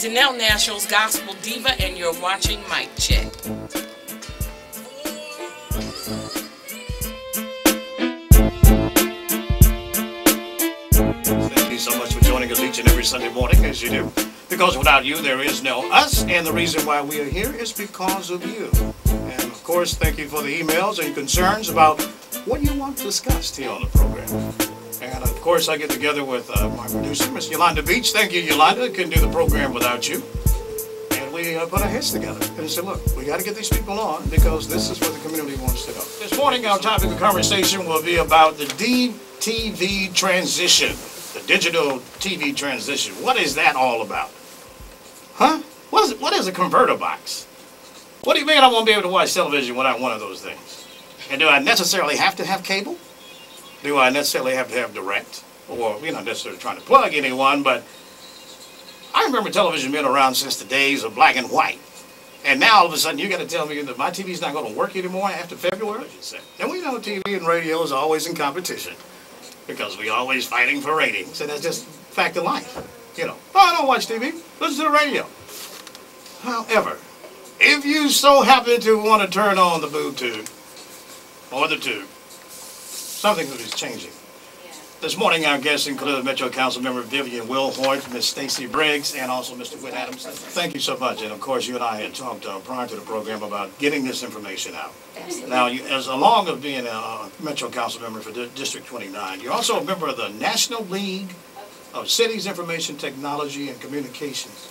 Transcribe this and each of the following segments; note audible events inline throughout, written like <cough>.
Danelle Nashville's Gospel Diva, and you're watching Mic Check. Thank you so much for joining us each and every Sunday morning, as you do. Because without you, there is no us, and the reason why we are here is because of you. And of course, thank you for the emails and concerns about what you want discussed here on the program. And of course, I get together with uh, my producer, Miss Yolanda Beach. Thank you, Yolanda. Couldn't do the program without you. And we uh, put our heads together and said, look, we got to get these people on because this is what the community wants to know. This morning, our topic of conversation will be about the DTV transition, the digital TV transition. What is that all about? Huh? What is, what is a converter box? What do you mean I won't be able to watch television without one of those things? And do I necessarily have to have cable? Do I necessarily have to have direct? Or, you know, necessarily trying to plug anyone, but I remember television being around since the days of black and white. And now all of a sudden you got to tell me that my TV's not going to work anymore after February? And we know TV and radio is always in competition because we are always fighting for ratings, and that's just fact of life. You know, oh, I don't watch TV. Listen to the radio. However, if you so happen to want to turn on the boob tube or the tube, something is changing. This morning, our guests include Metro Council member Vivian Wilhoite, Ms. Stacy Briggs, and also Mr. Whit Adams. Thank you so much. And of course, you and I had talked uh, prior to the program about getting this information out. Now, you, as along of being a Metro Council member for Di- District 29, you're also a member of the National League of Cities Information Technology and Communications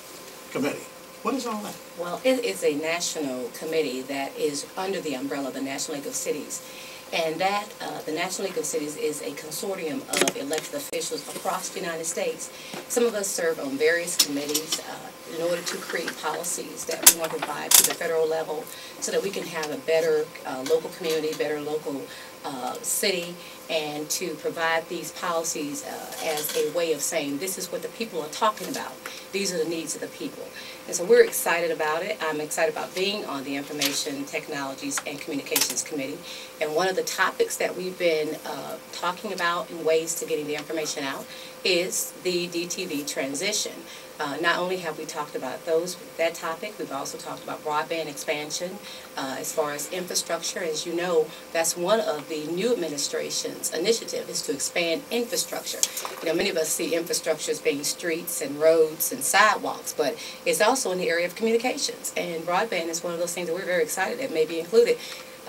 Committee. What is all that? Well, it is a national committee that is under the umbrella of the National League of Cities. And that, uh, the National League of Cities is a consortium of elected officials across the United States. Some of us serve on various committees uh, in order to create policies that we want to provide to the federal level so that we can have a better uh, local community, better local uh, city, and to provide these policies uh, as a way of saying, this is what the people are talking about. These are the needs of the people. And so we're excited about it. I'm excited about being on the Information Technologies and Communications Committee. And one of the topics that we've been uh, talking about in ways to getting the information out is the DTV transition. Uh, not only have we talked about those, that topic, we've also talked about broadband expansion uh, as far as infrastructure. As you know, that's one of the new administration's initiative is to expand infrastructure. You know, many of us see infrastructure as being streets and roads and sidewalks, but it's also in the area of communications. And broadband is one of those things that we're very excited that may be included.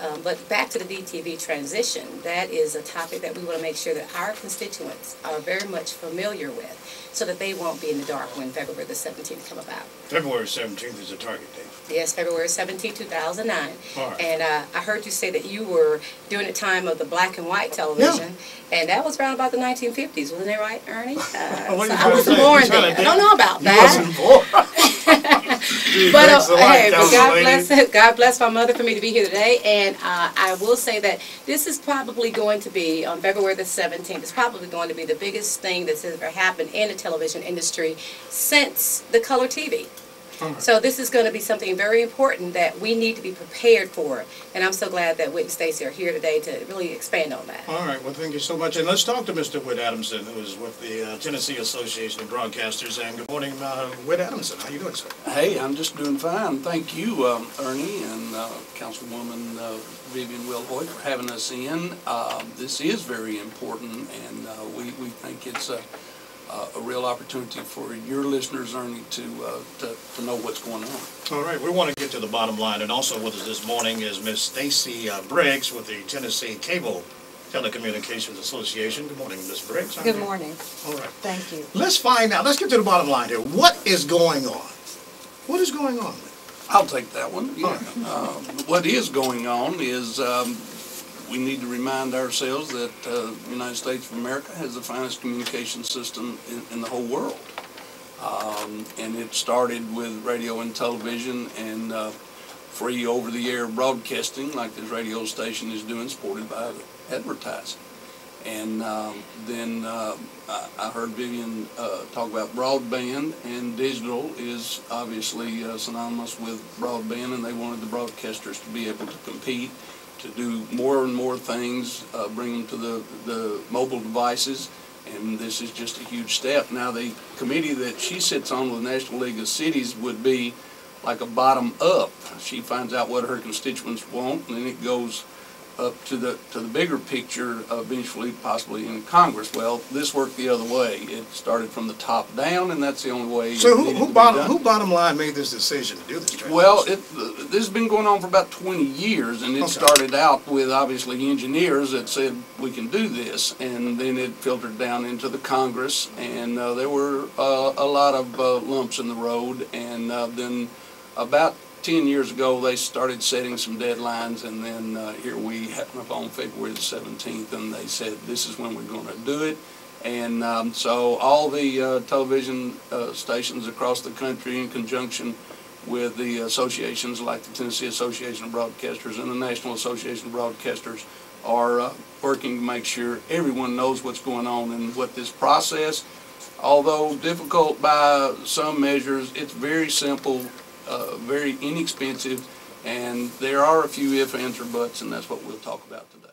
Um, but back to the DTV transition, that is a topic that we want to make sure that our constituents are very much familiar with so that they won't be in the dark when February the 17th come about. February 17th is the target date. Yes, February 17, 2009. All right. And uh, I heard you say that you were during the time of the black and white television. And that was around about the 1950s, wasn't that right, Ernie? <laughs> Uh, What are you so I wasn't born then. I don't know about that. Gee, But uh, hey, but God bless God bless my mother for me to be here today. And uh, I will say that this is probably going to be on February the 17th. It's probably going to be the biggest thing that's ever happened in the television industry since the color TV. So this is going to be something very important that we need to be prepared for. And I'm so glad that Whit and Stacy are here today to really expand on that. All right, well, thank you so much. And let's talk to Mr. Whit Adamson, who is with the uh, Tennessee Association of Broadcasters. And good morning, uh, Whit Adamson. How you doing, sir? Hey, I'm just doing fine. Thank you, um, Ernie and uh, Councilwoman uh, Vivian Wilhoite for having us in. Um, This is very important, and uh, we we think it's a a a real opportunity for your listeners, Ernie, to uh, to to know what's going on. All right, we want to get to the bottom line. And also with us this morning is Miss Stacy uh, Briggs with the Tennessee Cable Telecommunications Association. Good morning, Miss Briggs. How Good you? morning. All right. Thank you. Let's find out. Let's get to the bottom line here. What is going on? What is going on? I'll take that one, yeah. Um, What is going on is, um, we need to remind ourselves that uh, the United States of America has the finest communication system in, in the whole world. Um, And it started with radio and television and uh, free over-the-air broadcasting like this radio station is doing, supported by advertising. And um, then uh, I heard Vivian uh, talk about broadband, and digital is obviously uh, synonymous with broadband, and they wanted the broadcasters to be able to compete, to do more and more things, uh, bring them to the, the mobile devices, And this is just a huge step. Now, the committee that she sits on with the National League of Cities would be like a bottom up. She finds out what her constituents want, and then it goes up to the, to the bigger picture eventually possibly in Congress. Well, this worked the other way. It started from the top down, and that's the only way So who, who bottom, who bottom line made this decision to do this? Well, it, this has been going on for about twenty years, and it Okay. started out with obviously engineers that said, we can do this, and then it filtered down into the Congress, and, uh, there were, uh, a lot of, uh, lumps in the road, and, uh, then about ten years ago, they started setting some deadlines, and then, uh, here we happen upon February the seventeenth, and they said, this is when we're gonna do it. And, um, so all the, uh, television, uh, stations across the country in conjunction with the associations like the Tennessee Association of Broadcasters and the National Association of Broadcasters are uh, working to make sure everyone knows what's going on and what this process, although difficult by some measures, it's very simple, uh, very inexpensive, and there are a few ifs, ands, or buts, and that's what we'll talk about today.